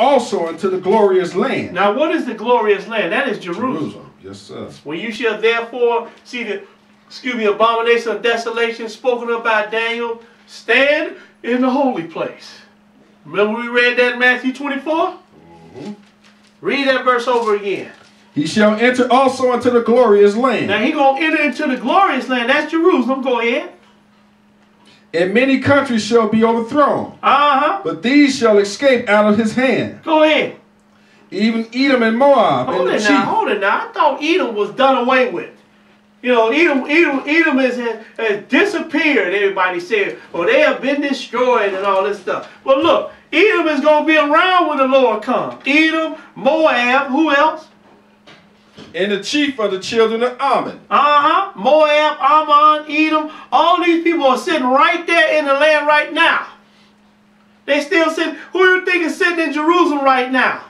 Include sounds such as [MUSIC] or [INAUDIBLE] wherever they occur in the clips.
also into the glorious land. Now, what is the glorious land? That is Jerusalem. Jerusalem. Yes, sir. When you shall therefore see the, excuse me, abomination of desolation spoken of by Daniel, stand in the holy place. Remember we read that in Matthew 24? Mm-hmm. Read that verse over again. He shall enter also into the glorious land. Now he gonna enter into the glorious land. That's Jerusalem. Go ahead. And many countries shall be overthrown, Uh-huh. but these shall escape out of his hand. Go ahead. Even Edom and Moab Hold and it now. Hold it now. I thought Edom was done away with. You know, Edom, Edom, Edom has, has disappeared. Everybody said, "Well, they have been destroyed and all this stuff." But look, Edom is going to be around when the Lord comes. Edom, Moab, who else? And the chief of the children of Ammon. Uh-huh. Moab, Ammon, Edom. All these people are sitting right there in the land right now. They still sitting. Who do you think is sitting in Jerusalem right now?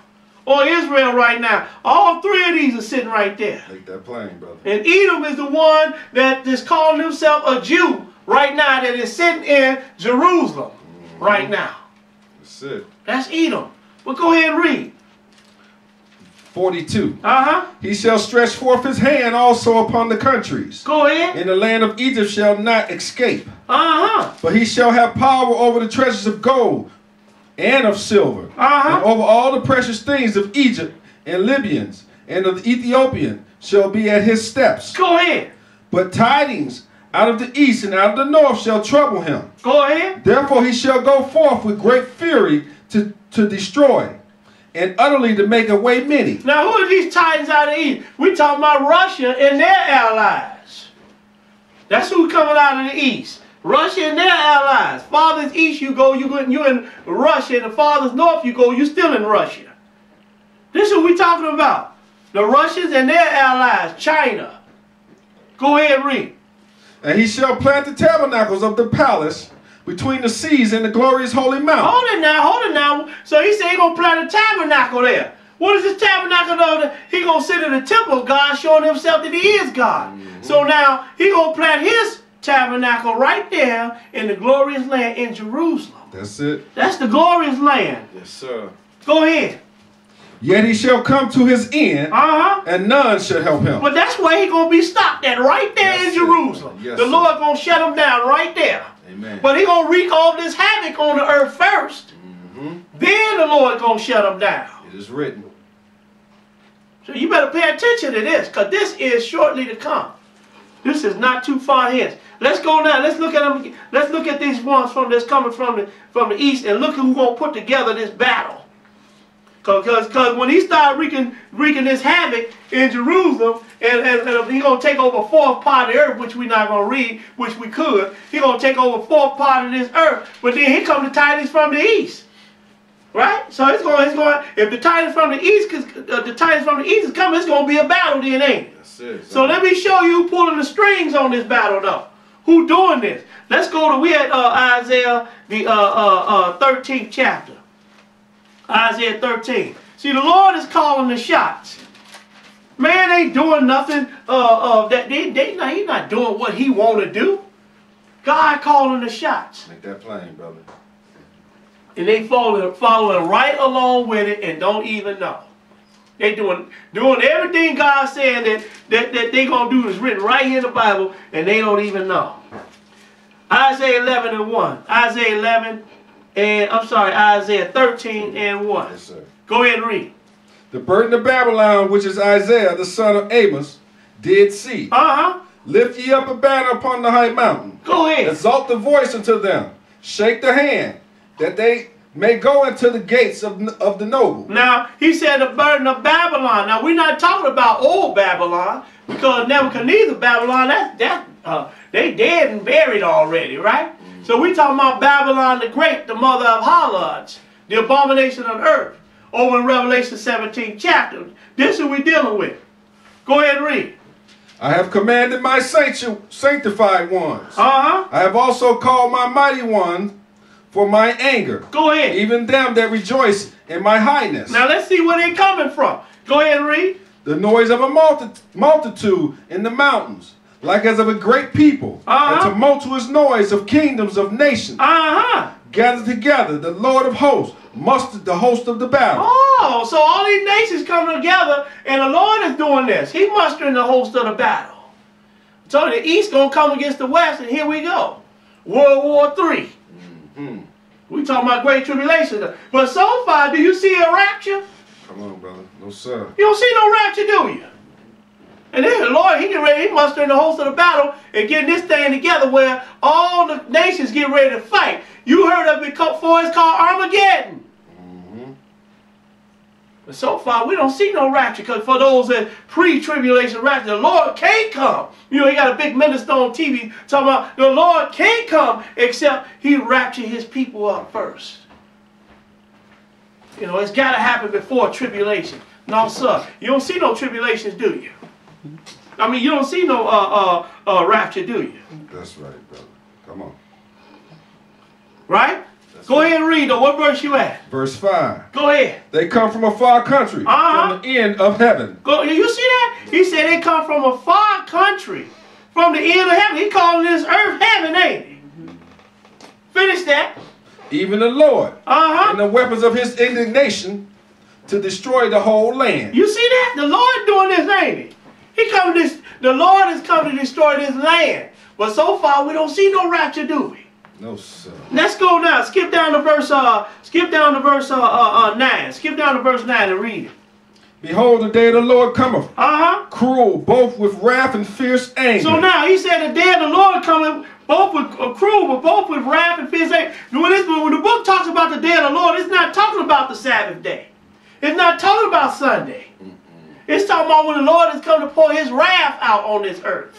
Or Israel right now? All three of these are sitting right there. Make that plain, brother. And Edom is the one that is calling himself a Jew right now that is sitting in Jerusalem right now. That's it. That's Edom. But go ahead and read. 42. Uh-huh. He shall stretch forth his hand also upon the countries. Go ahead. And the land of Egypt shall not escape. Uh-huh. But he shall have power over the treasures of gold and of silver, Uh-huh. and over all the precious things of Egypt and Libyans and of the Ethiopian shall be at his steps. Go ahead. But tidings out of the east and out of the north shall trouble him. Go ahead. Therefore he shall go forth with great fury to, to destroy, and utterly to make away many. Now, who are these titans out of East? we talking about Russia and their allies. That's who coming out of the East. Russia and their allies. Farthest East you go, you go, you in Russia. And the farthest North you go, you're still in Russia. This is what we're talking about. The Russians and their allies, China. Go ahead and read. And he shall plant the tabernacles of the palace between the seas and the glorious holy mountain. Hold it now, hold it now. So he said he gonna plant a tabernacle there. What is this tabernacle though? He gonna sit in the temple of God, showing himself that he is God. So now he gonna plant his tabernacle right there in the glorious land in Jerusalem. That's it. That's the glorious land. Yes, sir. Go ahead. Yet he shall come to his end, Uh-huh. and none shall help him. But that's where he gonna be stopped at, right there Yes, in. Jerusalem. Yes, the sir. Lord gonna shut him down right there. Amen. But he gonna wreak all this havoc on the earth 1st mm-hmm. Then the Lord gonna shut him down. It is written. So you better pay attention to this, because this is shortly to come. This is not too far hence. Let's go now. Let's look at them. Let's look at these ones from that's coming from the from the east, and look who's gonna put together this battle. Cause, cause, when he started wreaking wreaking this havoc in Jerusalem, and, and, and he gonna take over fourth part of the earth, which we're not gonna read, which we could. He gonna take over fourth part of this earth, but then he come the tidings from the east. Right? So it's going, it's going, if the Titans from the east, cause, uh, the Titans from the east is coming, it's going to be a battle then, ain't it? So let me show you pulling the strings on this battle though. Who doing this? Let's go to, we at uh, Isaiah, the uh, uh, uh, 13th chapter. Isaiah 13. See, the Lord is calling the shots. Man ain't doing nothing uh, uh, that they, they not, he's not doing what he want to do. God calling the shots. Make that plain, brother. and they following following right along with it and don't even know. They doing doing everything God saying that that, that they gonna do is written right here in the Bible and they don't even know. Isaiah 11 and 1. Isaiah 11 and I'm sorry, Isaiah 13 and 1. Yes, sir. Go ahead and read. The burden of Babylon, which is Isaiah, the son of Amos, did see. Uh-huh. Lift ye up a banner upon the high mountain. Go ahead. Exalt the voice unto them. Shake the hand, that they may go into the gates of, of the noble. Now, he said the burden of Babylon. Now, we're not talking about old Babylon, because Nebuchadnezzar Babylon, that's, that, uh, they dead and buried already, right? So we talking about Babylon the Great, the mother of harlots, the abomination of earth, over in Revelation 17 chapter. This is what we're dealing with. Go ahead and read. I have commanded my sanctu- sanctified ones. Uh-huh. I have also called my mighty ones for my anger, Go ahead. even them that rejoice in my highness. Now, let's see where they coming from. Go ahead and read. the noise of a multi- multitude in the mountains, like as of a great people, Uh-huh. a tumultuous noise of kingdoms of nations, Uh-huh. gathered together, the Lord of hosts, mustered the host of the battle. Oh, so all these nations coming together, and the Lord is doing this. He mustering the host of the battle. So the East gonna come against the West, and here we go, World War 3 Mm. We talking about great tribulation, but so far, do you see a rapture? Come on, brother. No, sir. You don't see no rapture, do you? And then the Lord, he get ready, he mustering the host of the battle and getting this thing together where all the nations get ready to fight. You heard of it before, it's called Armageddon. But so far, we don't see no rapture because for those that pre-tribulation rapture, the Lord can't come. You know, he got a big minister on TV talking about the Lord can't come except he rapture his people up first. You know, it's got to happen before tribulation. No, sir. You don't see no tribulations, do you? I mean, you don't see no uh, uh, uh, rapture, do you? That's right, brother. Come on. Right? That's Go right. ahead and read, though. What verse you at? Verse 5. Go ahead. They come from a far country, Uh-huh. from the end of heaven. Go, you see that? He said they come from a far country, from the end of heaven. He calling this earth heaven, ain't he? Finish that. Even the Lord, uh-huh. and huh. the weapons of his indignation to destroy the whole land. You see that? The Lord doing this, ain't he? He come to this. The Lord is coming to destroy this land. But so far we don't see no rapture, do we? No, sir. Let's go now. Skip down to verse. Uh, skip down to verse uh, uh, uh, nine. Skip down to verse nine and read it. Behold, the day of the Lord cometh, Uh huh. cruel, both with wrath and fierce anger. So now he said the day of the Lord coming, both with uh, cruel, but both with wrath and fierce anger. When, this, when the book talks about the day of the Lord, it's not talking about the Sabbath day. It's not talking about Sunday. It's talking about when the Lord is coming to pour his wrath out on this earth.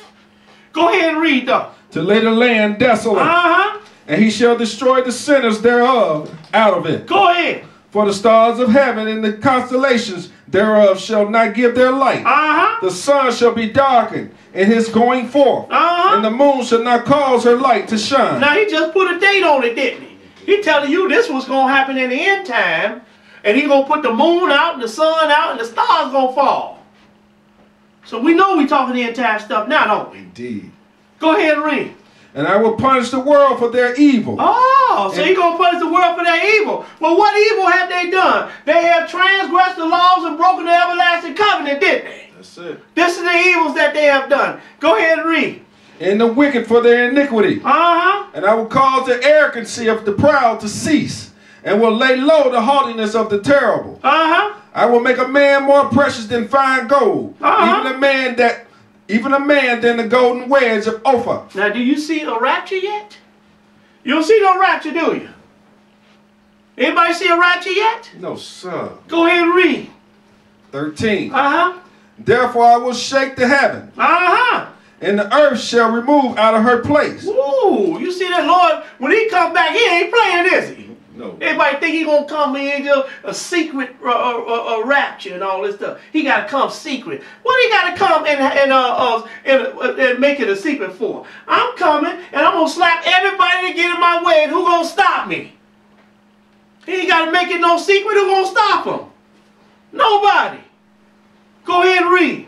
Go ahead and read though. to lay the land desolate, Uh-huh. and he shall destroy the sinners thereof out of it. Go ahead. For the stars of heaven and the constellations thereof shall not give their light. Uh-huh. The sun shall be darkened in his going forth, Uh-huh. and the moon shall not cause her light to shine. Now he just put a date on it, didn't he? He telling you this was gonna happen in the end time, and he gonna put the moon out and the sun out and the stars gonna fall. So we know we talking the entire stuff now, don't we? Indeed. Go ahead and read. And I will punish the world for their evil. Oh, so And- he gonna punish the world for their evil. Well, what evil have they done? They have transgressed the laws and broken the everlasting covenant, didn't they? That's it. This is the evils that they have done. Go ahead and read. And the wicked for their iniquity. Uh-huh. And I will cause the arrogancy of the proud to cease, and will lay low the haughtiness of the terrible. Uh-huh. I will make a man more precious than fine gold, Uh-huh. even a man that, even a man than the golden wedge of Ophir. Now, do you see a rapture yet? You don't see no rapture, do you? Anybody see a rapture yet? No, sir. Go ahead and read. 13. Uh-huh. Therefore I will shake the heaven, Uh-huh. and the earth shall remove out of her place. Ooh, you see that Lord, when he come back, he ain't playing, is he? No. Everybody think he gonna come in just a secret uh, uh, uh, uh, rapture and all this stuff. He gotta come secret. What he gotta come and and uh, uh, and, uh, and make it a secret for? I'm coming and I'm gonna slap everybody that get in my way. And who gonna stop me? He ain't gotta make it no secret. Who gonna stop him? Nobody. Go ahead and read.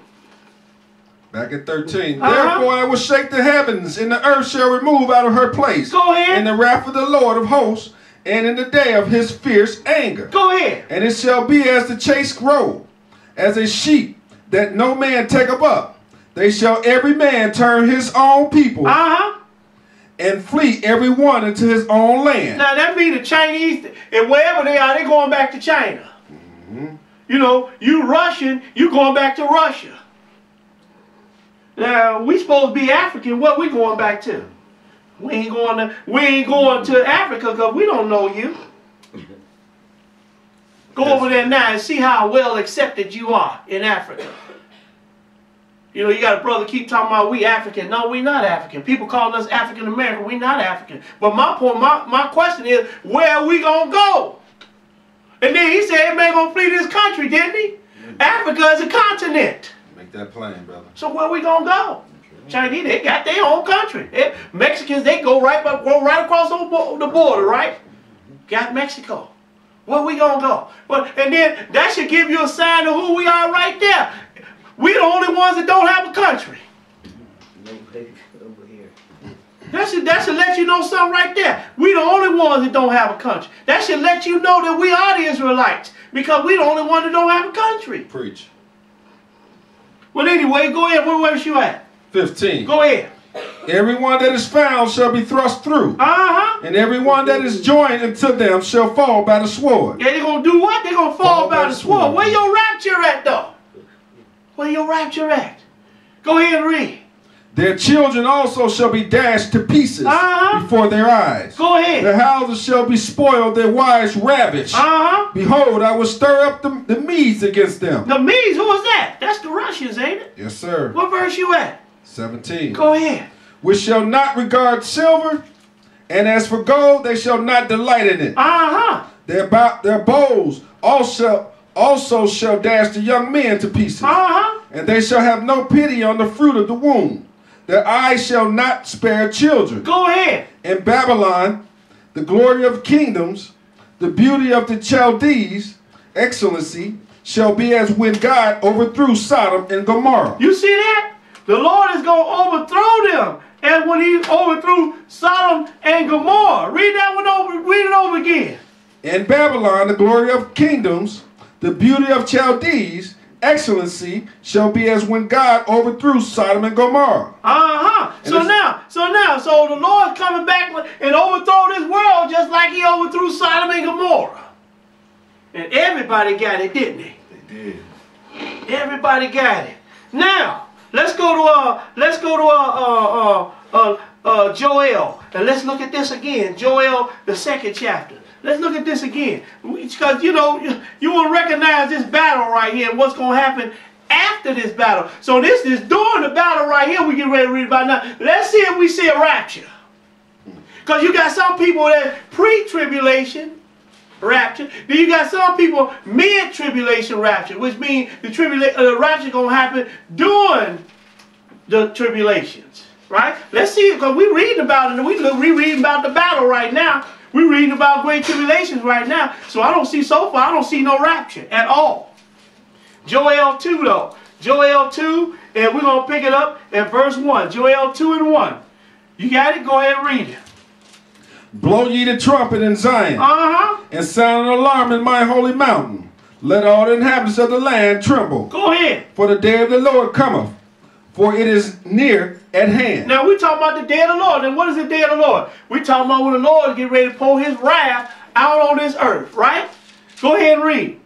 Back at 13. Uh-huh. Therefore I will shake the heavens, and the earth shall remove out of her place. Go ahead. And the wrath of the Lord of hosts, and in the day of his fierce anger. Go ahead. And it shall be as the chase grow, as a sheep that no man take up. They shall every man turn his own people Uh huh. and flee every one into his own land. Now that means the Chinese, and wherever they are, they're going back to China. You know, you Russian, you going back to Russia. Now we supposed to be African. What we going back to? We ain't going to. We ain't going to Africa because we don't know you. Go over there now and see how well accepted you are in Africa. You know, you got a brother keep talking about we African. No, we not African. People calling us African American. We not African. But my point, my, my question is, where are we gonna go? And then he said, man gonna flee this country, didn't he? Mm-hmm. Africa is a continent. Make that plain, brother. So where we gonna go? Chinese, they got their own country. They- Mexicans, they go right, but go right across the border, right? Got Mexico. Where we gonna go? But and then that should give you a sign of who we are right there. We the only ones that don't have a country. Over here. That should, that should let you know something right there. We the only ones that don't have a country. That should let you know that we are the Israelites because we the only ones that don't have a country. Preach. Well, anyway, go ahead. Where, where's you at? 15. Go ahead. Everyone that is found shall be thrust through, Uh-huh. and everyone that is joined unto them shall fall by the sword. Yeah, they're gonna do what? They're gonna fall, Fall by by the sword. sword. Where your rapture at, though? Where your rapture at? Go ahead and read. Their children also shall be dashed to pieces Uh-huh. before their eyes. Go ahead. Their houses shall be spoiled, their wives ravished. Uh-huh. Behold, I will stir up the, the Medes against them. The Medes, who is that? That's the Russians, ain't it? Yes, sir. What verse you at? 17. Go ahead. Which shall not regard silver, and as for gold, they shall not delight in it. Uh-huh. Their, bo- their bows also, also shall dash the young men to pieces. Uh-huh. And they shall have no pity on the fruit of the womb. Their eyes shall not spare children. Go ahead. In Babylon, the glory of kingdoms, the beauty of the Chaldees, excellency, shall be as when God overthrew Sodom and Gomorrah. You see that? The Lord is going to overthrow them. And when he overthrew Sodom and Gomorrah. Read that one over. Read it over again. In Babylon, the glory of kingdoms, the beauty of Chaldees, excellency, shall be as when God overthrew Sodom and Gomorrah. Uh-huh. So now, so now, so the Lord's coming back and overthrow this world just like he overthrew Sodom and Gomorrah. And everybody got it, didn't they? They did. Everybody got it. Now, let's go to uh let's go to uh uh uh uh, uh Joel and let's look at this again. Joel the second chapter. Let's look at this again. Because you know you, will recognize this battle right here and what's gonna happen after this battle. So this is during the battle right here we get ready to read about now. Let's see if we see a rapture. Because you got some people that pre-tribulation rapture. Then you got some people mid-tribulation rapture, which means the tribula- uh, the rapture gonna happen during the tribulations, right? Let's see, because we reading about it, and we look, we reading about the battle right now. We're reading about great tribulations right now. So I don't see so far, I don't see no rapture at all. Joel 2 though. Joel 2, and we're gonna pick it up at verse 1. Joel 2 and 1. You got it? Go ahead and read it. Blow ye the trumpet in Zion, Uh-huh. and sound an alarm in my holy mountain. Let all the inhabitants of the land tremble. Go ahead. For the day of the Lord cometh, for it is near at hand. Now we talking about the day of the Lord. And what is the day of the Lord? We talking about when the Lord get ready to pour his wrath out on this earth, right? Go ahead and read.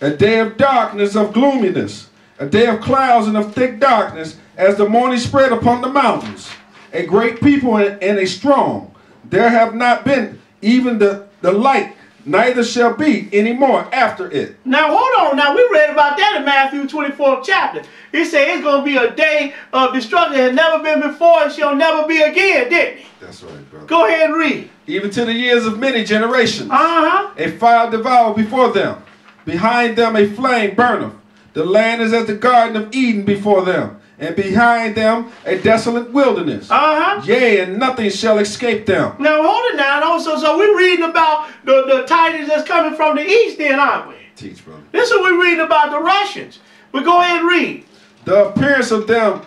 A day of darkness, of gloominess, a day of clouds and of thick darkness, as the morning spread upon the mountains. A great people and and a strong. There have not been even the, the light, neither shall be any more after it. Now hold on. Now we read about that in Matthew 24th chapter. He said it's going to be a day of destruction that had never been before and shall never be again, didn't he? That's right, brother. Go ahead and read. Even to the years of many generations. Uh-huh. A fire devour before them. Behind them a flame burneth. The land is as the Garden of Eden before them. And behind them a desolate wilderness. Uh-huh. Yea, and nothing shall escape them. Now hold it now. Also, so we're reading about the, the tidings that's coming from the east then, aren't we? Teach, brother. This is what we're reading about the Russians. But go ahead and read. The appearance of them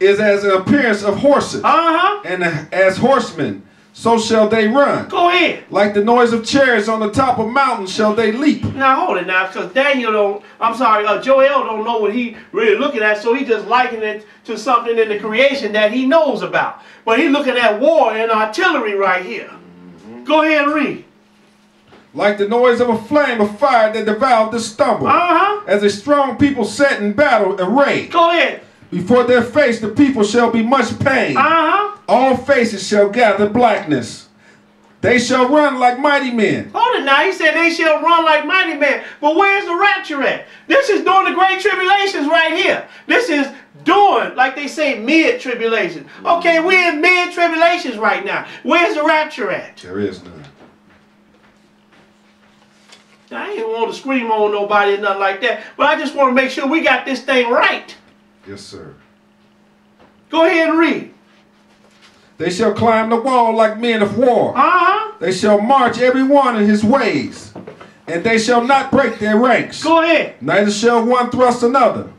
is as an appearance of horses, Uh-huh. and as horsemen, so shall they run. Go ahead. Like the noise of chariots on the top of mountains shall they leap. Now hold it now, because Daniel don't. I'm sorry, uh, Joel don't know what he really looking at, so he just likening it to something in the creation that he knows about. But he looking at war and artillery right here. Go ahead and read. Like the noise of a flame of fire that devoured the stubble. Uh huh. As a strong people set in battle array. Go ahead. Before their face the people shall be much pain. Uh huh. All faces shall gather blackness. They shall run like mighty men. Hold it now. He said they shall run like mighty men. But where's the rapture at? This is during the great tribulations right here. This is during, like they say, mid tribulation. Okay, we're in mid tribulations right now. Where's the rapture at? There is none. I ain't want to scream on nobody or nothing like that, but I just want to make sure we got this thing right. Yes, sir. Go ahead and read. They shall climb the wall like men of war. Uh huh. They shall march every one in his ways, and they shall not break their ranks. Go ahead. Neither shall one thrust another.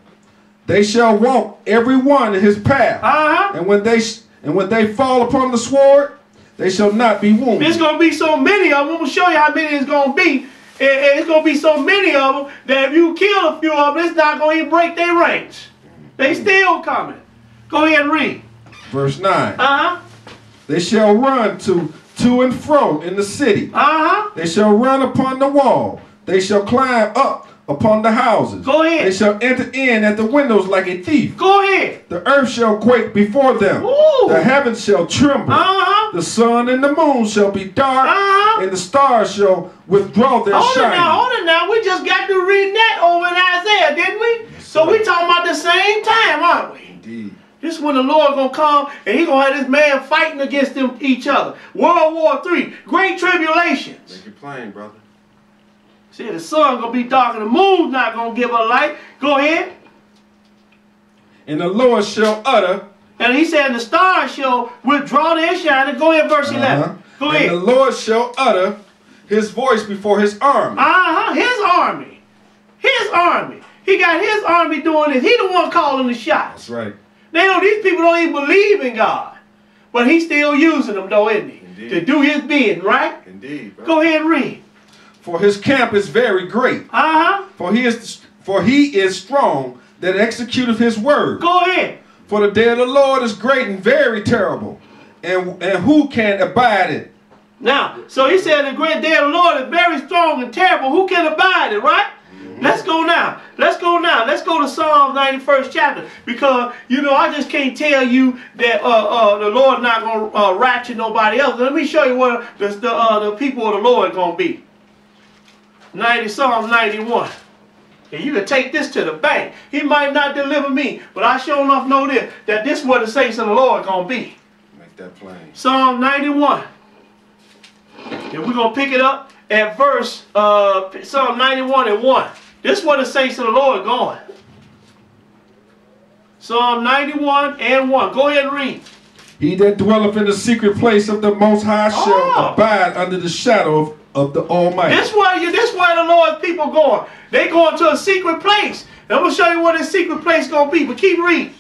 They shall walk every one in his path. Uh huh. And when they And when they fall upon the sword, they shall not be wounded. There's going to be so many of them. I'm going to show you how many it's going to be. And, and it's going to be so many of them that if you kill a few of them, it's not going to even break their ranks. They still coming. Go ahead and read. Verse 9. Uh-huh. They shall run to to and fro in the city. Uh-huh. They shall run upon the wall. They shall climb up upon the houses. Go ahead. They shall enter in at the windows like a thief. Go ahead. The earth shall quake before them. Ooh. The heavens shall tremble. Uh-huh. The sun and the moon shall be dark, Uh-huh. and the stars shall withdraw their Hold it shine. now, hold it now. We just got to read that over in Isaiah, didn't we? So we talking about the same time, aren't we? Indeed. This is when the Lord gonna come and he gonna have this man fighting against them each other. World War Three, great tribulations. Make it plain, brother. See, the sun gonna be dark and the moon's not gonna give a light. Go ahead. And the Lord shall utter. And he said the stars shall withdraw their shine. Go ahead, verse 11. uh-huh, Go and ahead. the Lord shall utter his voice before his army. Uh-huh. His army. His army. He got his army doing this. He the one calling the shots. That's right. They don't, these people don't even believe in God. But he's still using them though, isn't he? Indeed. To do his bidding, right? Indeed. Go ahead and read. For his camp is very great. Uh-huh. For he is for he is strong that executeth his word. Go ahead. For the day of the Lord is great and very terrible. And and who can abide it? Now, so he said the great day of the Lord is very strong and terrible. Who can abide it, right? Let's go now. Let's go now. Let's go to Psalm 91st chapter. Because, you know, I just can't tell you that uh, uh, the Lord not going to uh, ratchet nobody else. Let me show you what the, the, uh, the people of the Lord going to be. 90 Psalms 91. And you can take this to the bank. He might not deliver me, but I sure enough know this, that this is what the saints of the Lord going to be. Make that plain. Psalm 91. And we're going to pick it up at verse, uh, Psalm 91 and 1. This is where the saints of the Lord going. Psalm 91 and 1. Go ahead and read. He that dwelleth in the secret place of the Most High shall Oh. abide under the shadow of, of the Almighty. This where you this where the Lord's people going. They going to a secret place. I'm gonna show you what this secret place gonna be. But keep reading.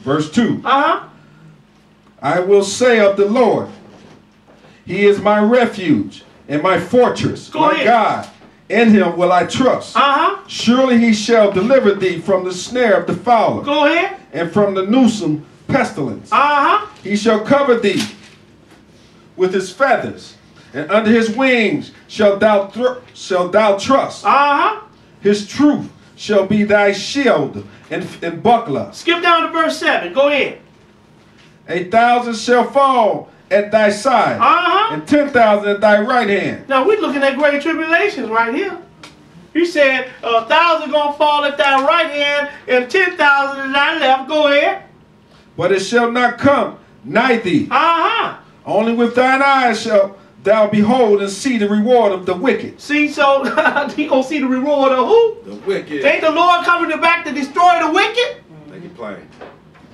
Verse 2 Uh-huh. I will say of the Lord, He is my refuge and my fortress, Go my ahead. God. In Him will I trust. Uh-huh. Surely He shall deliver thee from the snare of the fowler Go ahead. and from the noosome pestilence. Uh-huh. He shall cover thee with His feathers, and under His wings shall thou shall thou trust. Uh-huh. His truth shall be thy shield and, and buckler. Skip down to verse 7. Go ahead. A thousand shall fall at thy side, Uh-huh. and ten thousand at thy right hand. Now we're looking at great tribulations right here. He said a thousand gonna fall at thy right hand and ten thousand at thy left. Go ahead. But it shall not come nigh thee. Uh-huh. Only with thine eyes shall thou behold and see the reward of the wicked. See, so [LAUGHS] he gonna see the reward of who? The wicked. Ain't the Lord coming back to destroy the wicked? Make it plain.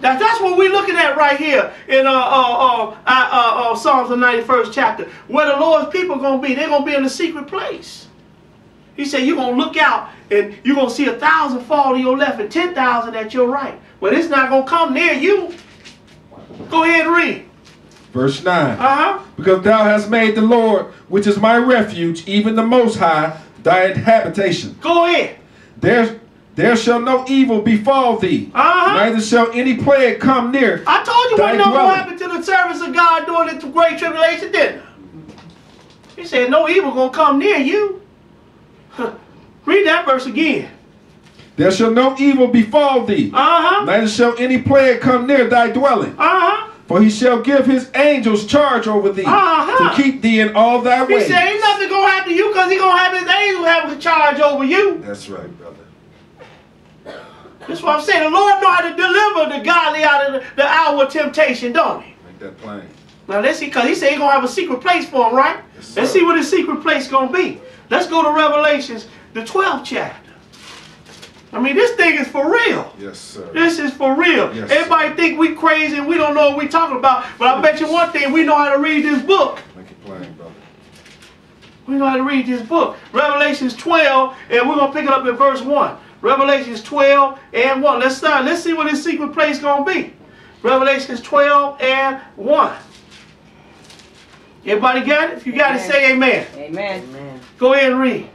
That, that's what we're looking at right here in uh, uh, uh, uh, uh, Psalms the 91st chapter. Where the Lord's people are going to be. They're going to be in a secret place. He said you're going to look out and you're going to see a thousand fall to your left and 10,000 at your right. But it's not going to come near you. Go ahead and read. Verse 9. Uh-huh. Because thou hast made the Lord, which is my refuge, even the Most High, thy habitation. Go ahead. There, there shall no evil befall thee, Uh-huh. neither shall any plague come near. I told you what no dwelling. what happened to the service of God during the great tribulation, didn't I? He said no evil going to come near you. [LAUGHS] Read that verse again. There shall no evil befall thee, Uh-huh. neither shall any plague come near thy dwelling. Uh-huh. For he shall give his angels charge over thee Uh-huh. to keep thee in all thy He ways. said ain't nothing gonna happen to you because he gonna have his angels having charge over you. That's right, brother. That's what I'm saying. The Lord know how to deliver the godly out of the, the hour of temptation, don't he? Make that plain. Now let's see, because he said he gonna have a secret place for him, right? Yes, let's see what his secret place gonna be. Let's go to Revelations, the 12th chapter. I mean, this thing is for real. Yes, sir. This is for real. Yes. Everybody think we crazy and we don't know what we talking about. But I bet you one thing, we know how to read this book. Make it plain, brother. We know how to read this book. Revelations 12, and we're going to pick it up in verse 1. Revelations 12 and 1. Let's start. Let's see what this secret place going to be. Revelations 12 and 1. Everybody got it? If you got it, say amen. Amen. Amen. Go ahead and read.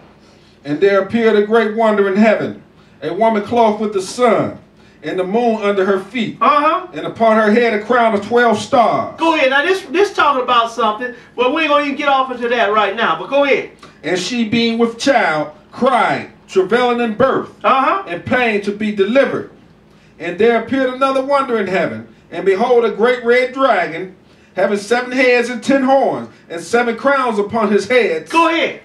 And there appeared a great wonder in heaven, a woman clothed with the sun, and the moon under her feet, Uh-huh. and upon her head a crown of twelve stars. Go ahead. Now this this talking about something, but we ain't gonna even get off into that right now. But go ahead. And she, being with child, cried, travailing in birth, Uh-huh. and pain to be delivered. And there appeared another wonder in heaven, and behold, a great red dragon, having seven heads and ten horns, and seven crowns upon his heads. Go ahead.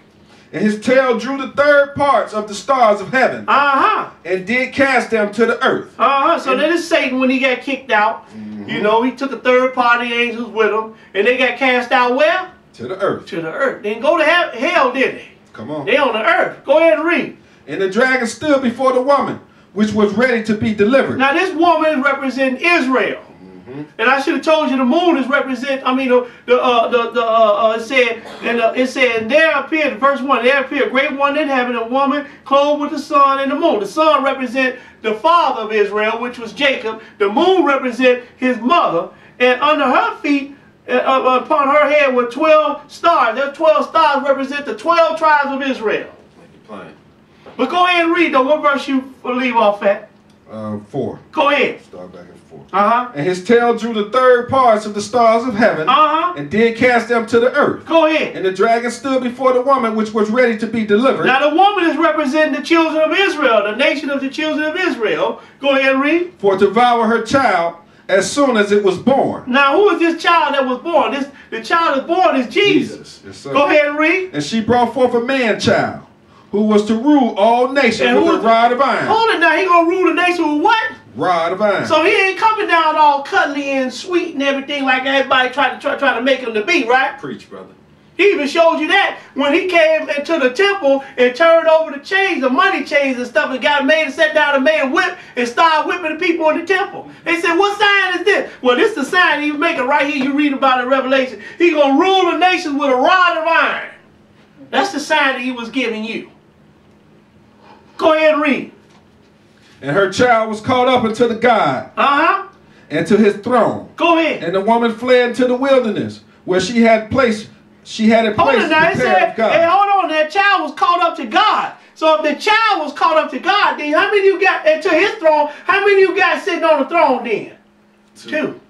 And his tail drew the third parts of the stars of heaven, Uh-huh. and did cast them to the earth. Uh-huh. So that is Satan when he got kicked out. You know, he took a third party angels with him, and they got cast out where? To the earth. To the earth. Didn't go to hell, did they? Come on. They on the earth. Go ahead and read. And the dragon stood before the woman, which was ready to be delivered. Now this woman is representing Israel. And I should have told you the moon is represent. I mean the the uh, the, the uh, uh, it said and uh, it said and there appeared verse one there appeared a great one in heaven a woman clothed with the sun and the moon. The sun represent the father of Israel, which was Jacob. The moon represent his mother, and under her feet. Uh, uh, upon her head were 12 stars. Those 12 stars represent the 12 tribes of Israel. Make it plain. But go ahead and read though. What verse you leave off at? Uh, four. Go ahead. Start back at four. Uh-huh. And his tail drew the third parts of the stars of heaven, Uh-huh. and did cast them to the earth. Go ahead. And the dragon stood before the woman, which was ready to be delivered. Now the woman is representing the children of Israel, the nation of the children of Israel. Go ahead and read. for to devour her child as soon as it was born. Now who is this child that was born? This the child that's born is Jesus. Yes, sir. Go ahead and read. And she brought forth a man child, who was to rule all nations And with a rod of iron. Hold it now. He gonna rule the nation with what? Rod of iron. So he ain't coming down all cuddly and sweet and everything like everybody tried to try, try to make him to be, right? Preach, brother. He even showed you that when he came into the temple and turned over the chains, the money chains and stuff, and got made and sat down and made a whip and started whipping the people in the temple. They said, What sign is this? Well, this is the sign he was making right here. You read about in Revelation. He gonna rule the nations with a rod of iron. That's the sign that he was giving you. Go ahead and read. And her child was caught up into the God Uh-huh. and to his throne. Go ahead. And the woman fled into the wilderness, where she had place she had a Hold on now. It said, hey, hold on. That child was caught up to God. So if the child was caught up to God, then how many you got and to his throne? How many you got sitting on the throne then? Two.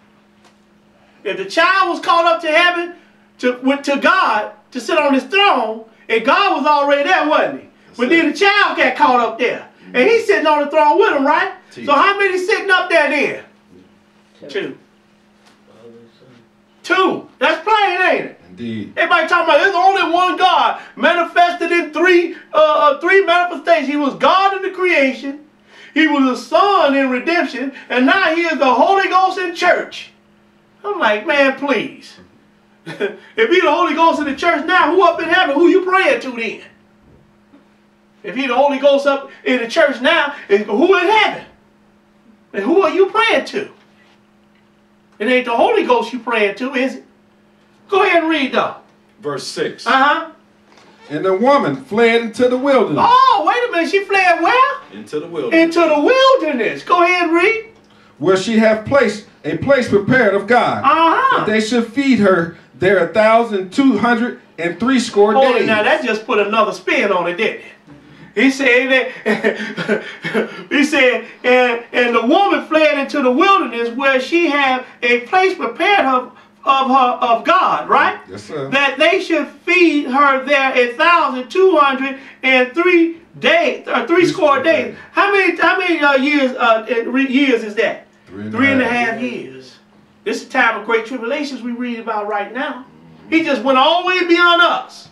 If the child was caught up to heaven to to God to sit on his throne, and God was already there, wasn't he? But then the child got caught up there. And he's sitting on the throne with him, right? Two. So how many sitting up there then? Two. Two. That's plain, ain't it? Indeed. Everybody talking about there's only one God manifested in three uh, uh, three manifestations. He was God in the creation, He was a Son in redemption, and now He is the Holy Ghost in church. I'm like, man, please. [LAUGHS] if He the Holy Ghost in the church now, who up in heaven? Who you praying to then? If He the Holy Ghost up in the church now, is who in heaven? And who are you praying to? It ain't the Holy Ghost you praying to, is it? Go ahead and read though. Verse 6. Uh-huh. And the woman fled into the wilderness. Oh, wait a minute. She fled where? Into the wilderness. Into the wilderness. Go ahead and read. where she hath placed a place prepared of God. Uh-huh. That they should feed her there a thousand two hundred and three score Hold days. it now. That just put another spin on it, didn't it? He said that [LAUGHS] he said, and, and the woman fled into the wilderness where she had a place prepared of, of her of God, right? Yes, sir. That they should feed her there a thousand two hundred and three days, or three score days. How many how many uh, years uh, years is that? Three and a Three and a half. half years. This is time of great tribulations we read about right now. He just went all the way beyond us.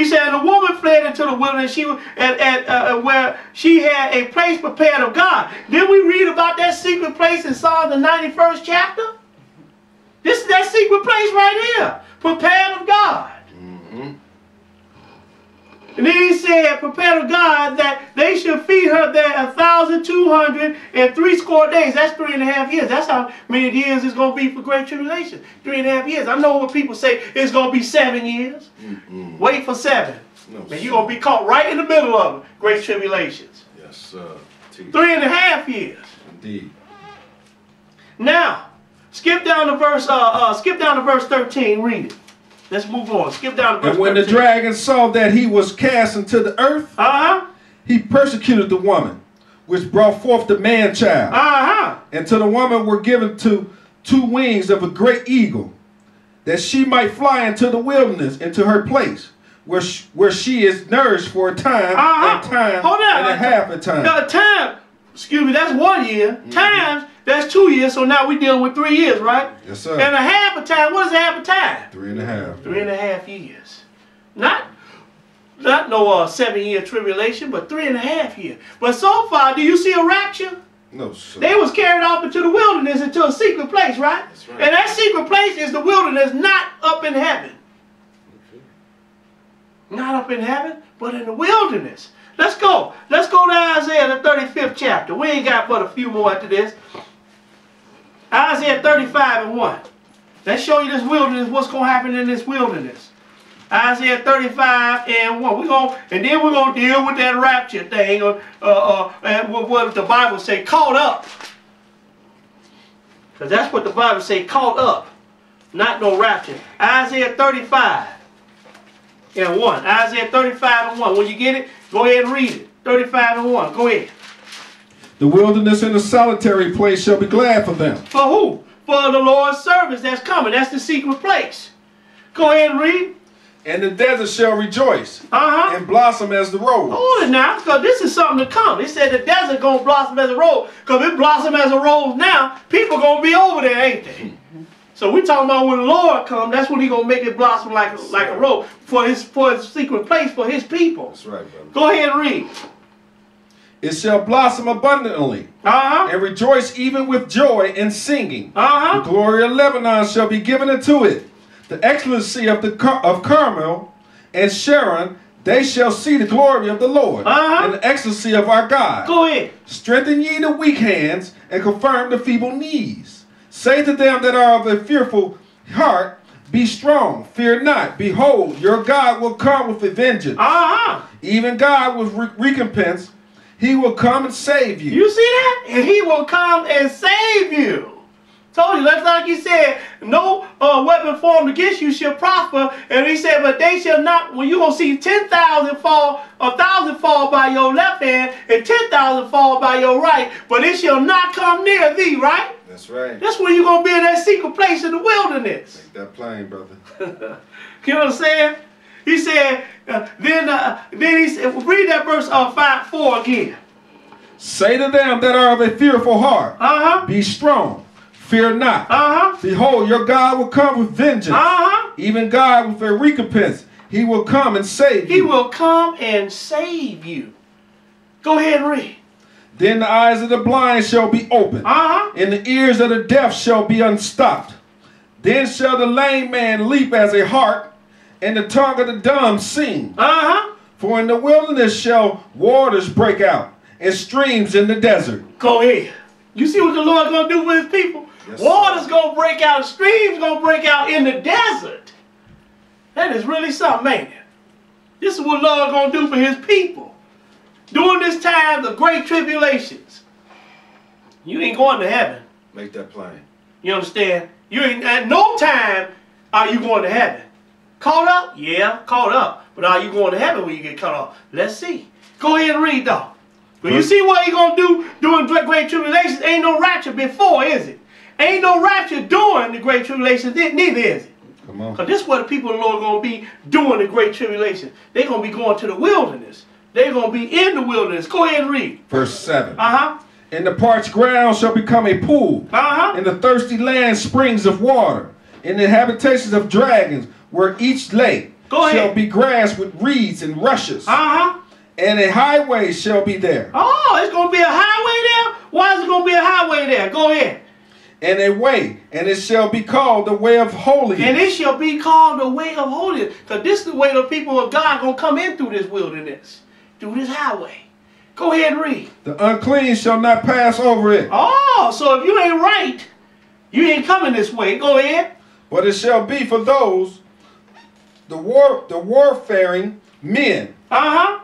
He said, and the woman fled into the wilderness. She at, at uh, where she had a place prepared of God. Then we read about that secret place in Psalm the 91st chapter. This is that secret place right here, prepared of God. And then he said, prepare of God, that they should feed her there a thousand two hundred and three score days. That's three and a half years. That's how many years it's going to be for great tribulation. Three and a half years. I know what people say it's going to be seven years. Wait for seven. No, and you're going to be caught right in the middle of it. Great tribulations. Yes, sir. Teach. Three and a half years. Indeed. Now, Skip down to verse. Uh, uh, skip down to verse thirteen. Read it. Let's move on. Skip down to verse. And when 13. the dragon saw that he was cast into the earth, Uh huh. he persecuted the woman, which brought forth the man child. Uh huh. And to the woman were given to two wings of a great eagle, that she might fly into the wilderness, into her place, where she, where she is nourished for a time, Uh-huh. and time, Hold on. and a half a time. Now, time. Excuse me. That's one year. Mm-hmm. Times. That's two years. So now we're dealing with three years, right? Yes, sir. And a half a time. What is a half a time? Three and a half. Three and a half years. Not. Not no uh, seven year tribulation, but three and a half years. But so far, do you see a rapture? No, sir. They was carried off into the wilderness into a secret place, right? That's right. And that secret place is the wilderness, not up in heaven. Okay. Not up in heaven, but in the wilderness. Let's go. Let's go to Isaiah, the 35th chapter. We ain't got but a few more after this. Isaiah 35 and 1. Let's show you this wilderness, what's going to happen in this wilderness. Isaiah 35 and 1. We're going and then we're going to deal with that rapture thing, or, uh, uh, what, what the Bible say, caught up. Because that's what the Bible say, caught up. Not no rapture. Isaiah 35 and 1. Isaiah 35 and 1. When you get it, go ahead and read it. 35 and 1. Go ahead. The wilderness and the solitary place shall be glad for them. For who? For the Lord's service that's coming. That's the secret place. Go ahead and read. And the desert shall rejoice Uh-huh. and blossom as the rose. Hold it now, because this is something to come. They said the desert gonna blossom as a rose. Because it blossom as a rose now, people gonna be over there, ain't they? So we're talking about when the Lord come, that's when he gonna make it blossom like, a- like a rose for his for his secret place for his people. That's right, brother. Go ahead and read. It shall blossom abundantly Uh-huh. and rejoice even with joy and singing. The Uh-huh. glory of Lebanon shall be given unto it. The excellency of the Car- of Carmel and Sharon, they shall see the glory of the Lord Uh-huh. and the excellency of our God. Go ahead. Strengthen ye the weak hands and confirm the feeble knees. Say to them that are of a fearful heart, Be strong, fear not. Behold, your God will come with a vengeance. Uh-huh. Even God with re- recompense, he will come and save you. You see that? And he will come and save you. Told you, that's like he said, no uh, weapon formed against you shall prosper. And he said, but they shall not, when you're going to see 10,000 fall, a thousand fall by your left hand, and 10,000 fall by your right, but it shall not come near thee, right? That's right. That's where you're going to be in that secret place in the wilderness. Make that plain, brother. [LAUGHS] You know what I'm saying? He said, uh, then uh, then he said, read that verse uh, 5 4 again. Say to them that are of a fearful heart, Uh huh. Be strong, fear not. Uh huh. Behold, your God will come with vengeance. Uh huh. Even God with a recompense. He will come and save He you. He will come and save you. Go ahead and read. Then the eyes of the blind shall be opened, Uh huh. and the ears of the deaf shall be unstopped. Then shall the lame man leap as a hart, and the tongue of the dumb sing. Uh huh. For in the wilderness shall waters break out, and streams in the desert. Go ahead. You see what the Lord gonna do with his people? Yes, Water's gonna break out, streams gonna break out in the desert. That is really something, ain't it? This is what Lord gonna do for his people. During this time of great tribulations. You ain't going to heaven. Make that plain. You understand? You ain't at no time are you going to heaven. Caught up? Yeah, caught up. But are you going to heaven when you get caught up? Let's see. Go ahead and read though. But you see what he gonna do during the great tribulations? Ain't no rapture before, is it? Ain't no rapture during the great Tribulation, ne- neither is it. Come on. Because this is what the people of the Lord are gonna be doing the great tribulation. They're gonna be going to the wilderness. They're gonna be in the wilderness. Go ahead and read. Verse 7. Uh-huh. And the parched ground shall become a pool, Uh-huh. and the thirsty land springs of water, and the habitations of dragons, where each ahead. shall be grass with reeds and rushes, Uh-huh. and a highway shall be there, Oh, it's gonna be a highway there? Why is it gonna be a highway there? Go ahead. and a way, and it shall be called the way of holiness. And it shall be called the way of holiness. Because this is the way the people of God gonna come in through this wilderness. Through this highway. Go ahead and read. the unclean shall not pass over it, Oh, so if you ain't right, you ain't coming this way. Go ahead. but it shall be for those the war the warfaring men, Uh-huh.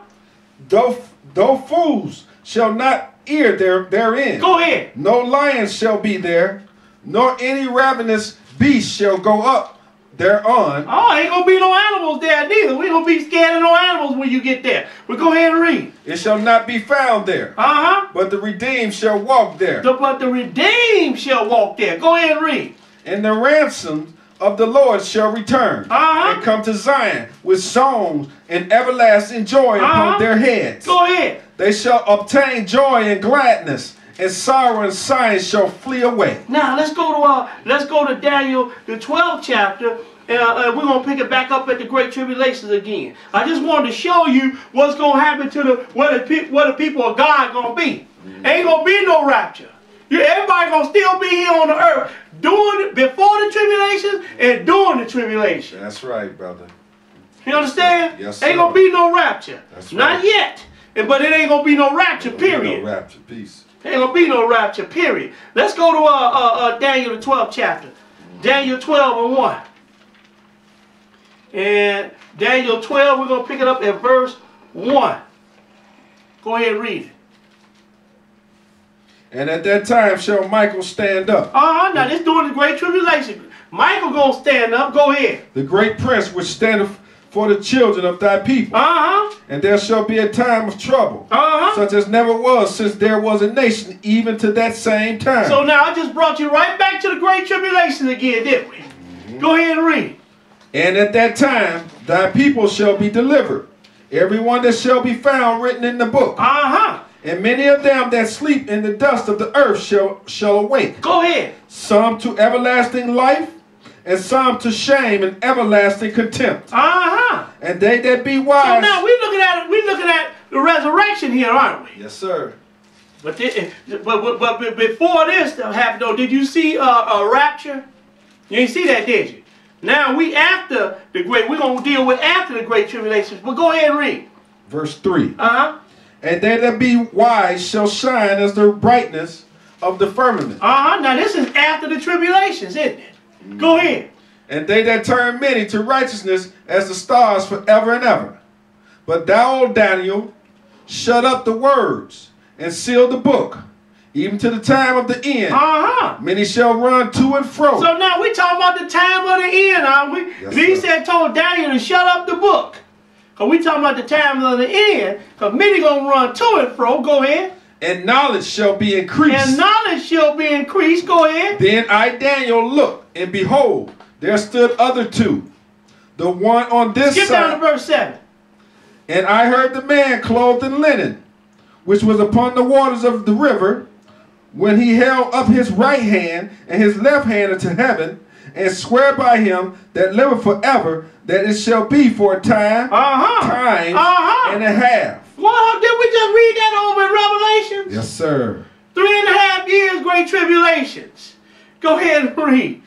though though fools shall not ear there therein. Go ahead. No lions shall be there, nor any ravenous beast shall go up thereon. Oh, ain't gonna be no animals there neither. We gonna be scared of no animals when you get there. But go ahead and read. It shall not be found there, Uh-huh. but the redeemed shall walk there. The, but the redeemed shall walk there. Go ahead and read. And the ransom of the Lord shall return Uh-huh. and come to Zion with songs and everlasting joy Uh-huh. upon their heads. Go ahead. They shall obtain joy and gladness, and sorrow and sighing shall flee away. Now let's go to uh, let's go to Daniel the 12th chapter. Uh, uh, we're gonna pick it back up at the Great Tribulations again. I just wanted to show you what's gonna happen to the what the, what the people of God gonna be. Ain't gonna be no rapture. You, everybody gonna still be here on the earth doing it before the tribulations and during the tribulation. That's right, brother. You understand? Yes, sir. Ain't gonna be no rapture. That's right. Not yet. But it ain't gonna be no rapture. Period. No rapture, peace. Ain't gonna be no rapture, period. Let's go to uh, uh, uh, Daniel the 12th chapter. Daniel 12 and 1. And Daniel 12, we're gonna pick it up at verse 1. Go ahead and read it. And at that time shall Michael stand up, Uh-huh, now this during the great tribulation. Michael gonna stand up, go ahead. the great prince which standeth for the children of thy people. Uh-huh, And there shall be a time of trouble, uh-huh. such as never was since there was a nation, even to that same time. So now I just brought you right back to the great tribulation again, didn't we? Go ahead and read. and at that time thy people shall be delivered, every one that shall be found written in the book. Uh-huh. And many of them that sleep in the dust of the earth shall, shall awake, Go ahead. some to everlasting life, and some to shame and everlasting contempt. Uh-huh. And they that be wise. So now we're looking at we looking at the resurrection here, aren't we? yes, sir. But, thi- but, but, but before this happened, though, did you see uh, a rapture? You ain't see that, did you? Now we after the great, we're gonna deal with after the great tribulations. But go ahead and read. Verse 3. Uh huh. And they that be wise shall shine as the brightness of the firmament. Uh huh. Now this is after the tribulations, isn't it? Go ahead. And they that turn many to righteousness as the stars forever and ever. But thou, O Daniel, shut up the words and seal the book, even to the time of the end. Uh huh. Many shall run to and fro. So now we talking about the time of the end, aren't we? Yes, he sir. said told Daniel to shut up the book. Cause we talking about the time of the end. Cause many gonna run to and fro. Go ahead. and knowledge shall be increased. And knowledge shall be increased. Go ahead. Then I, Daniel, looked, and behold, there stood other two. The one on this Skip down to verse 7. and I heard the man clothed in linen, which was upon the waters of the river, when he held up his right hand and his left hand unto heaven, and swear by him that liveth forever, that it shall be for a time, Uh-huh. time, Uh-huh. and a half. Well, did we just read that over in Revelations? Yes, sir. Three and a half years, great tribulations. Go ahead and read.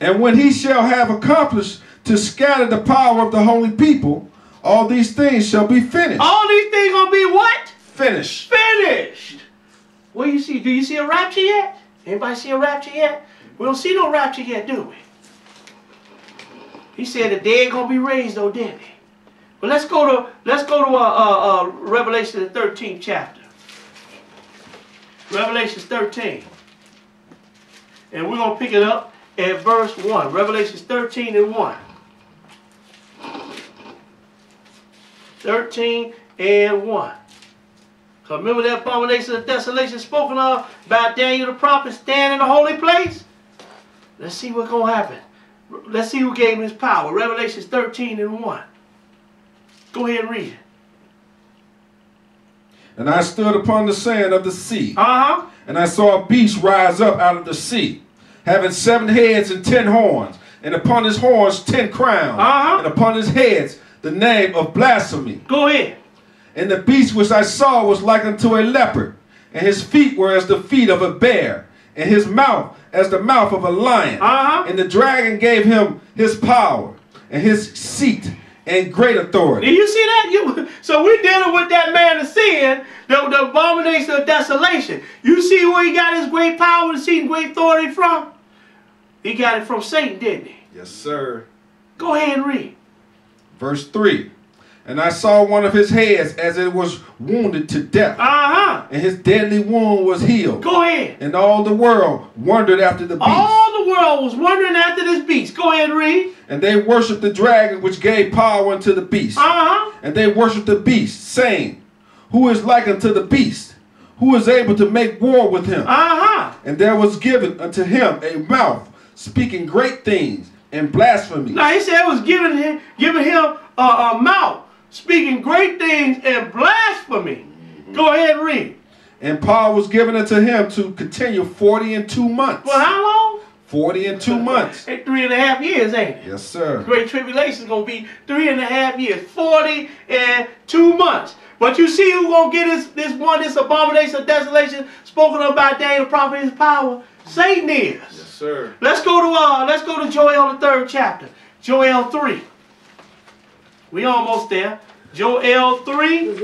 And when he shall have accomplished to scatter the power of the holy people, all these things shall be finished. All these things gonna be what? Finished. Finished. What do you see? Do you see a rapture yet? Anybody see a rapture yet? We don't see no rapture yet, do we? He said the dead gonna be raised, though, didn't he? But let's go to let's go to uh, uh, uh, Revelation the 13th chapter. Revelation 13. And we're gonna pick it up at verse 1. Revelation 13 and 1. 13 and 1. Cause remember that abomination of desolation spoken of by Daniel the prophet standing in the holy place? Let's see what's gonna happen. Let's see who gave him his power. Revelations 13 and 1. Go ahead and read it. And I stood upon the sand of the sea, Uh-huh. and I saw a beast rise up out of the sea, having seven heads and ten horns, and upon his horns ten crowns, Uh-huh. and upon his heads the name of blasphemy. Go ahead. And the beast which I saw was like unto a leopard, and his feet were as the feet of a bear, and his mouth as the mouth of a lion. Uh-huh. And the dragon gave him his power, and his seat, and great authority. Did you see that? You, [LAUGHS] so we're dealing with that man of sin, the, the abomination of desolation. You see where he got his great power and seat and great authority from? He got it from Satan, didn't he? Yes, sir. Go ahead and read. Verse 3 And I saw one of his heads as it was wounded to death, Uh-huh. and his deadly wound was healed. Go ahead. And all the world wondered after the beast. All the world was wondering after this beast. Go ahead and read. And they worshipped the dragon which gave power unto the beast. Uh-huh. And they worshipped the beast, saying, Who is like unto the beast? Who is able to make war with him? Uh-huh. And there was given unto him a mouth, speaking great things and blasphemy. Now he said it was giving him giving him a, a mouth, speaking great things and blasphemy. Go ahead and read. And power was given unto him to continue forty and two months. For how long? Forty and two months. Hey, three and a half years, ain't it? Yes, sir. Great tribulation is gonna be three and a half years, forty and two months. But you see who gonna get this this one, this abomination of desolation spoken of by Daniel the prophet, his power? Satan is. Yes, sir. Let's go to uh let's go to Joel the third chapter. Joel 3. We almost there. Joel 3.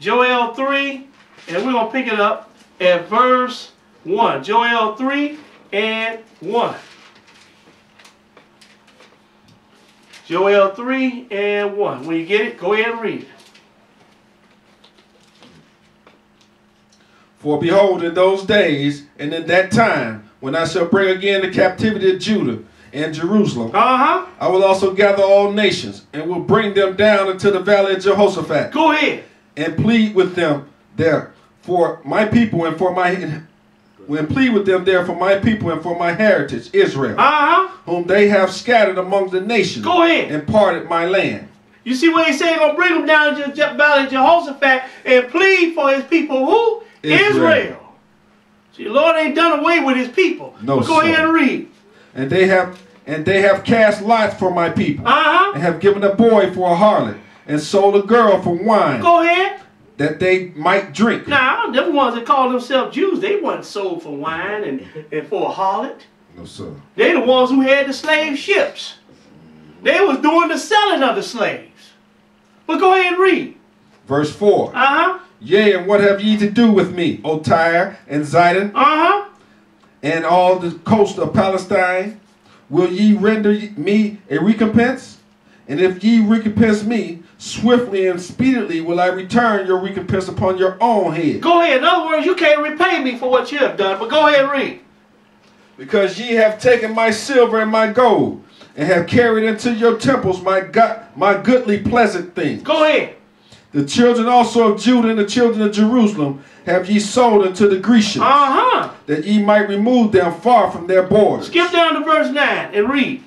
Joel 3, and we're gonna pick it up at verse 1. Joel 3 and 1. Joel 3 and 1. When you get it, go ahead and read it. For behold, in those days and in that time, when I shall bring again the captivity of Judah and Jerusalem, Uh-huh. I will also gather all nations and will bring them down into the valley of Jehoshaphat Go ahead. and plead with them there for my people and for my and plead with them there for my people and for my heritage Israel, Uh-huh. whom they have scattered among the nations Go ahead. and parted my land. You see what he's saying? Gonna bring them down to the valley of Jehoshaphat and plead for his people. Who? Israel. Israel. See, the Lord ain't done away with his people. No, go sir. ahead and read. And they have and they have cast lots for my people, Uh-huh. and have given a boy for a harlot, and sold a girl for wine, Go ahead. that they might drink. Now, them ones that call themselves Jews, they wasn't sold for wine and, and for a harlot. No, sir. They the ones who had the slave ships. They was doing the selling of the slaves. But go ahead and read. Verse 4. Uh-huh. Yea, and what have ye to do with me, O Tyre and Zidon, Uh-huh. And all the coast of Palestine? Will ye render me a recompense? And if ye recompense me, swiftly and speedily will I return your recompense upon your own head. Go ahead. In other words, you can't repay me for what you have done. But go ahead and read. Because ye have taken my silver and my gold, and have carried into your temples my, go- my goodly pleasant things. Go ahead. The children also of Judah and the children of Jerusalem have ye sold unto the Grecians, Uh-huh. that ye might remove them far from their borders. Skip down to verse 9 and read.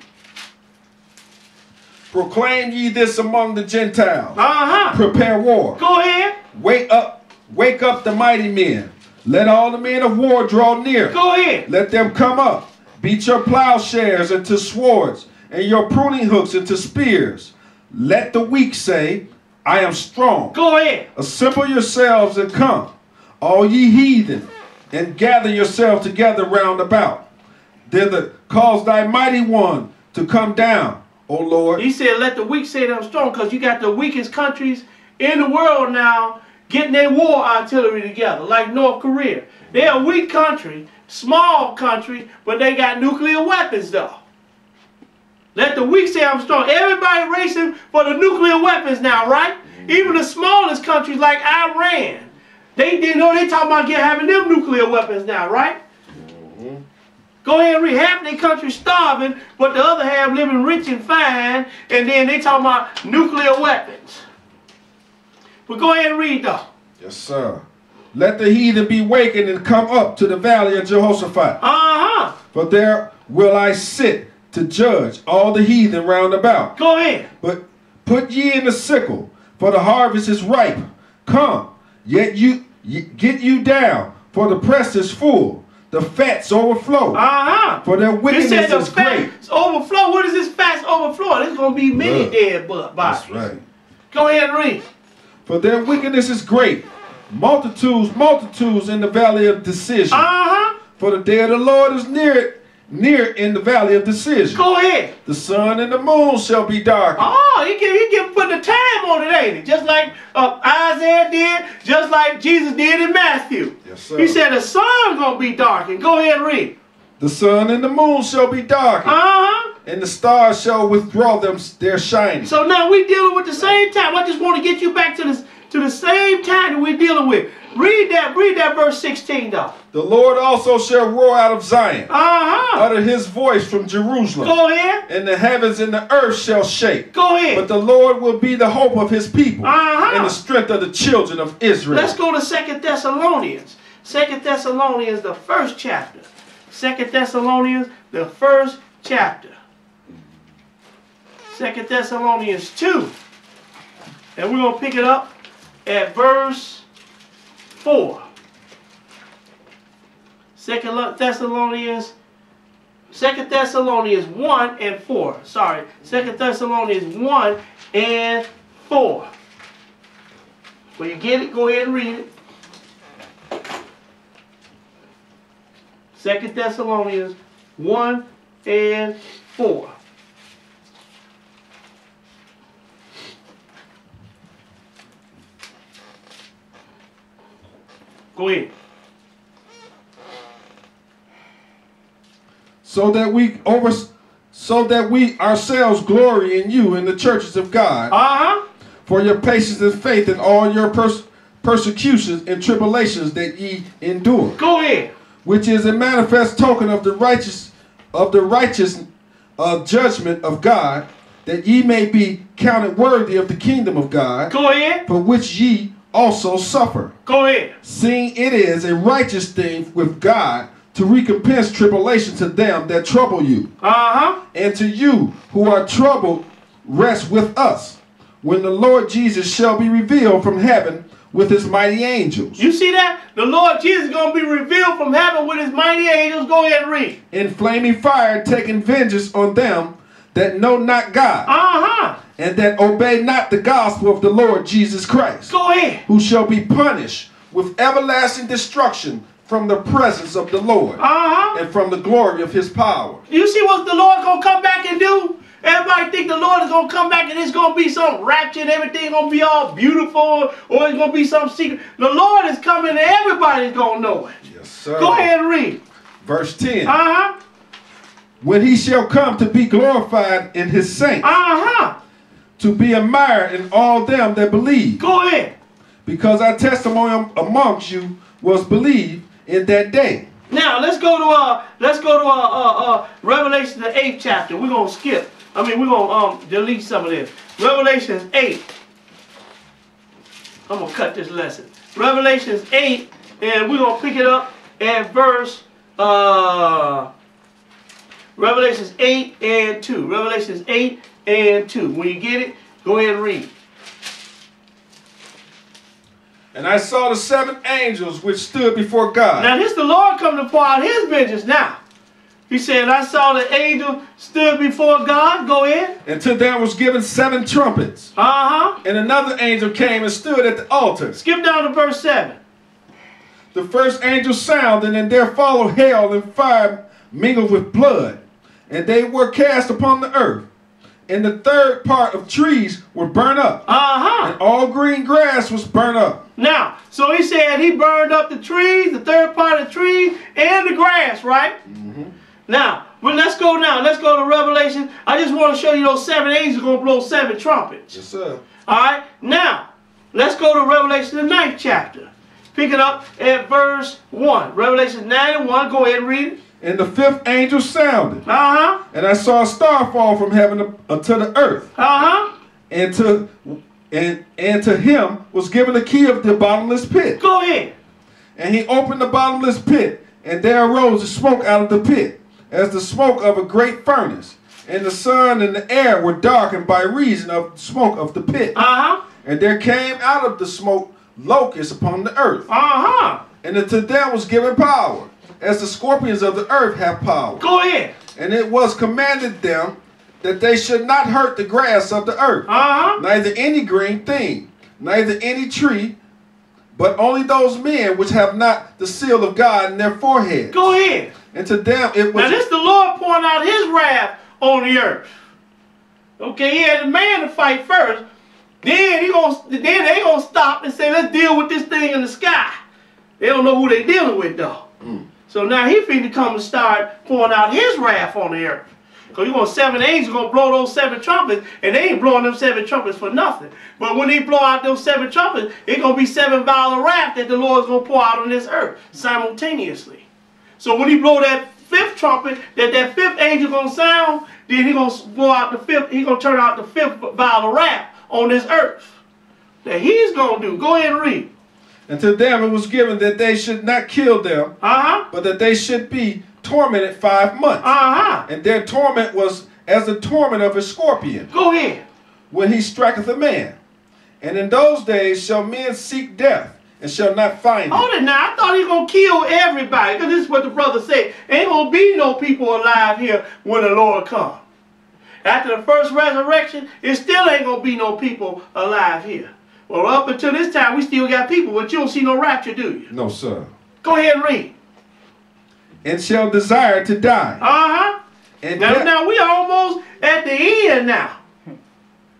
Proclaim ye this among the Gentiles. Uh-huh. Prepare war. Go ahead. Wake up, wake up the mighty men. Let all the men of war draw near. Go ahead. Let them come up. Beat your plowshares into swords, and your pruning hooks into spears. Let the weak say, I am strong. Go ahead. Assemble yourselves and come, all ye heathen, and gather yourselves together round about. Then the, cause thy mighty one to come down, O Lord. He said, let the weak say that I'm strong because you got the weakest countries in the world now getting their war artillery together, like North Korea. They're a weak country, small country, but they got nuclear weapons though. Let the weak say I'm strong. Everybody racing for the nuclear weapons now, right? Even the smallest countries like Iran. They didn't know they talking about having them nuclear weapons now, right? Go ahead and read. Half their country starving, but the other half living rich and fine, and then they talking about nuclear weapons. But go ahead and read though. Yes, sir. Let the heathen be wakened and come up to the valley of Jehoshaphat. Uh-huh. For there will I sit to judge all the heathen round about. Go ahead. But put ye in the sickle, for the harvest is ripe. Come, yet you get you down, for the press is full, the fats overflow. Uh-huh. For their wickedness the is great. overflow. What is this fats overflow? There's gonna be many Look. dead bodies. That's right. Go ahead and read. For their wickedness is great. Multitudes, multitudes in the valley of decision. Uh-huh. For the day of the Lord is near, near in the valley of decision. Go ahead. The sun and the moon shall be dark. Oh, he can he can put the time on it, ain't it? Just like uh, Isaiah did, just like Jesus did in Matthew. Yes, sir. He said the sun gonna be darkened. Go ahead and read. The sun and the moon shall be dark, Uh-huh. and the stars shall withdraw them their shining. So now we dealing with the same time. I just want to get you back to this to the same time that we're dealing with. Read that, read that verse 16 though. The Lord also shall roar out of Zion, Uh-huh. utter his voice from Jerusalem, Go ahead. and the heavens and the earth shall shake. Go ahead. But the Lord will be the hope of his people Uh-huh. and the strength of the children of Israel. Let's go to Second Thessalonians. Second Thessalonians, the first chapter. Second Thessalonians, the first chapter. Second Thessalonians 2. And we're going to pick it up at verse 4. Second Thessalonians, Second Thessalonians 1 and 4. Sorry. Second Thessalonians 1 and 4. When you get it, go ahead and read it. Second Thessalonians 1 and 4. Go ahead. so that we over so that we ourselves glory in you in the churches of God Uh-huh. for your patience and faith in all your pers- persecutions and tribulations that ye endure Go ahead. which is a manifest token of the righteous of the righteous uh, judgment of God that ye may be counted worthy of the kingdom of God Go ahead. for which ye also suffer Go ahead. seeing it is a righteous thing with God to recompense tribulation to them that trouble you Uh-huh. and to you who are troubled, rest with us, when the Lord Jesus shall be revealed from heaven with his mighty angels, You see that? The Lord Jesus is going to be revealed from heaven with his mighty angels. Go ahead and read. in flaming fire, taking vengeance on them that know not God, Uh-huh. And that obey not the gospel of the Lord Jesus Christ, Go ahead. who shall be punished with everlasting destruction from the presence of the Lord Uh-huh. and from the glory of his power. You see what the Lord is gonna come back and do? Everybody think the Lord is gonna come back and it's gonna be some rapture and everything gonna be all beautiful or it's gonna be some secret. The Lord is coming and everybody's gonna know it. Yes, sir. Go ahead and read. Verse 10. Uh-huh. When he shall come to be glorified in his saints, Uh-huh. To be admired in all them that believe, Go ahead. because our testimony amongst you was believed in that day. Now let's go to uh let's go to uh uh, uh Revelation the eighth chapter. We're gonna skip. I mean we're gonna um delete some of this. Revelation 8. I'm gonna cut this lesson. Revelations 8, and we're gonna pick it up at verse uh Revelations 8 and 2. Revelations 8 and 2. When you get it, go ahead and read. And I saw the seven angels which stood before God, Now this the Lord come to pour out his vengeance now. He said, I saw the angel stood before God. Go in. and to them was given seven trumpets. Uh-huh. And another angel came and stood at the altar. Skip down to verse 7. The first angel sounded, and there followed hail and fire mingled with blood, and they were cast upon the earth. And the third part of trees were burnt up, Uh-huh. and all green grass was burnt up. Now, so he said he burned up the trees, the third part of the trees, and the grass, right? Mhm. Now, well, let's go now. Let's go to Revelation. I just want to show you those seven angels are going to blow seven trumpets. Yes, sir. All right. Now, let's go to Revelation the ninth chapter. Pick it up at verse 1. Revelation 9 and 1. Go ahead and read it. And the fifth angel sounded, Uh-huh. and I saw a star fall from heaven unto the earth, Uh-huh. and to and and to him was given the key of the bottomless pit. Go ahead. And he opened the bottomless pit, and there arose a smoke out of the pit, as the smoke of a great furnace. And the sun and the air were darkened by reason of the smoke of the pit. Uh-huh. And there came out of the smoke locusts upon the earth. Uh-huh. And unto them was given power, as the scorpions of the earth have power. Go ahead. And it was commanded them that they should not hurt the grass of the earth, Uh-huh. neither any green thing, neither any tree, but only those men which have not the seal of God in their forehead. Go ahead. And to them it was. Now this the Lord pouring out his wrath on the earth. Okay, he had a man to fight first. Then he gonna then they gonna stop and say, let's deal with this thing in the sky. They don't know who they dealing with though. So now he finna come and start pouring out his wrath on the earth. Because you want seven angels to blow those seven trumpets, and they ain't blowing them seven trumpets for nothing. But when they blow out those seven trumpets, it's to be seven vials of wrath that the Lord's to pour out on this earth simultaneously. So when he blow that fifth trumpet, that that fifth angel to sound, then he to blow out the fifth, he to turn out the fifth vial of wrath on this earth. That he's to do. Go ahead and read. And to them it was given that they should not kill them, Uh-huh. but that they should be tormented five months. Uh-huh. And their torment was as the torment of a scorpion Go ahead. when he striketh a man. And in those days shall men seek death and shall not find it. Hold it. now. I thought he was gonna kill everybody. Because this is what the brother said. Ain't gonna be no people alive here when the Lord comes. After the first resurrection, it still ain't gonna be no people alive here. Well, up until this time, we still got people, but you don't see no rapture, do you? No, sir. Go ahead and read. And shall desire to die. Uh-huh. And Now, now we almost at the end now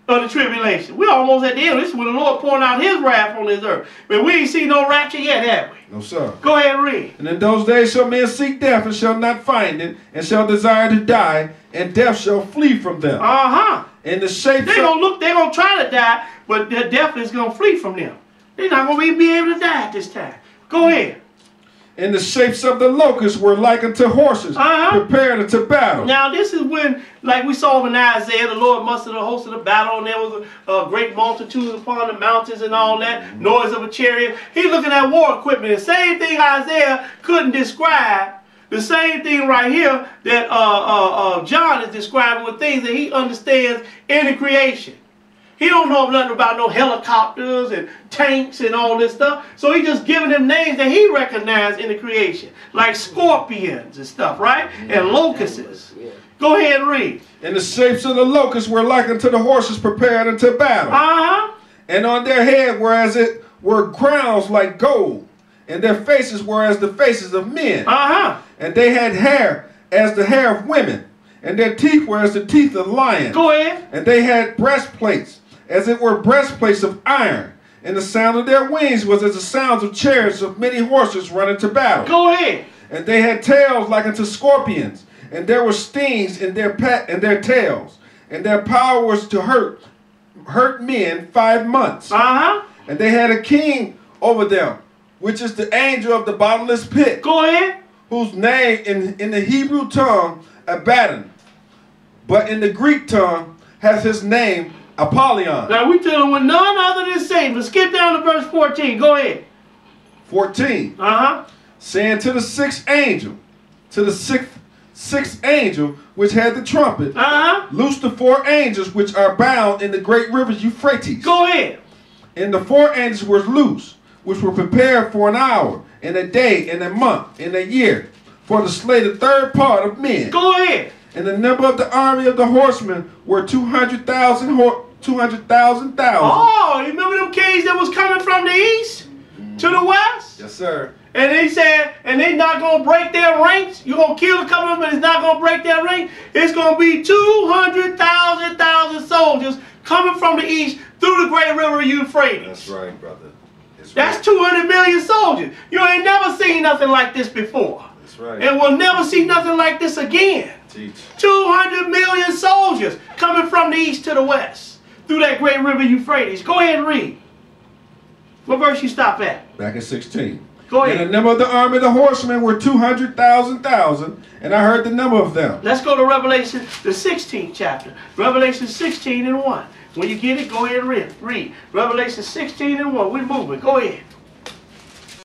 of the tribulation. We're almost at the end. This is when the Lord pouring out his wrath on this earth. But we ain't seen no rapture yet, have we? no, sir. Go ahead and read. And in those days shall men seek death and shall not find it, and shall desire to die, and death shall flee from them. Uh-huh. And the shape They gonna look, they gonna try to die, but their death is gonna flee from them. They're not gonna be, be able to die at this time. Go ahead. And the shapes of the locusts were like unto horses, Uh-huh. prepared unto battle. Now this is when, like we saw in Isaiah, the Lord mustered a host of the battle, and there was a, a great multitude upon the mountains and all that, noise of a chariot. He's looking at war equipment. The same thing Isaiah couldn't describe. The same thing right here that uh, uh, uh, John is describing with things that he understands in the creation. He don't know nothing about no helicopters and tanks and all this stuff. So he just giving them names that he recognized in the creation, like scorpions and stuff, right? And locusts. Go ahead and read. And the shapes of the locusts were like unto the horses prepared unto battle. Uh-huh. And on their head were as it were crowns like gold, and their faces were as the faces of men. Uh-huh. And they had hair as the hair of women, and their teeth were as the teeth of lions. Go ahead. And they had breastplates, as it were breastplates of iron. And the sound of their wings was as the sounds of chariots of many horses running to battle. Go ahead. And they had tails like unto scorpions, and there were stings in their pet in their tails, and their power was to hurt hurt men five months. Uh-huh. And they had a king over them, which is the angel of the bottomless pit, Go ahead. whose name in, in the Hebrew tongue Abaddon, but in the Greek tongue has his name Apollyon. Now we're dealing with none other than Satan. But skip down to verse 14. Go ahead. 14. Uh-huh. Saying to the sixth angel, to the sixth sixth angel which had the trumpet, uh-huh. loose the four angels which are bound in the great river Euphrates. Go ahead. And the four angels were loose, which were prepared for an hour, and a day, and a month, and a year, for to slay the third part of men. Go ahead. And the number of the army of the horsemen were 200,000 horsemen 200,000 thousand. Oh, you remember them kings that was coming from the east mm. to the west? Yes, sir. And they said, and they not going to break their ranks. You're going to kill a couple of them, and it's not going to break their rank. It's going to be 200,000 thousand soldiers coming from the east through the great river Euphrates. That's right, brother. That's, right. That's 200 million soldiers. You ain't never seen nothing like this before. That's right. And we'll never see nothing like this again. Teach. 200 million soldiers coming from the east to the west through that great river Euphrates. Go ahead and read. What verse you stop at? Back at 16. Go And ahead. the number of the army of the horsemen were 200,000 thousand, and I heard the number of them. Let's go to Revelation, the 16th chapter. Revelation 16 and 1. When you get it, go ahead and read. read. Revelation 16 and 1. We're moving. Go ahead.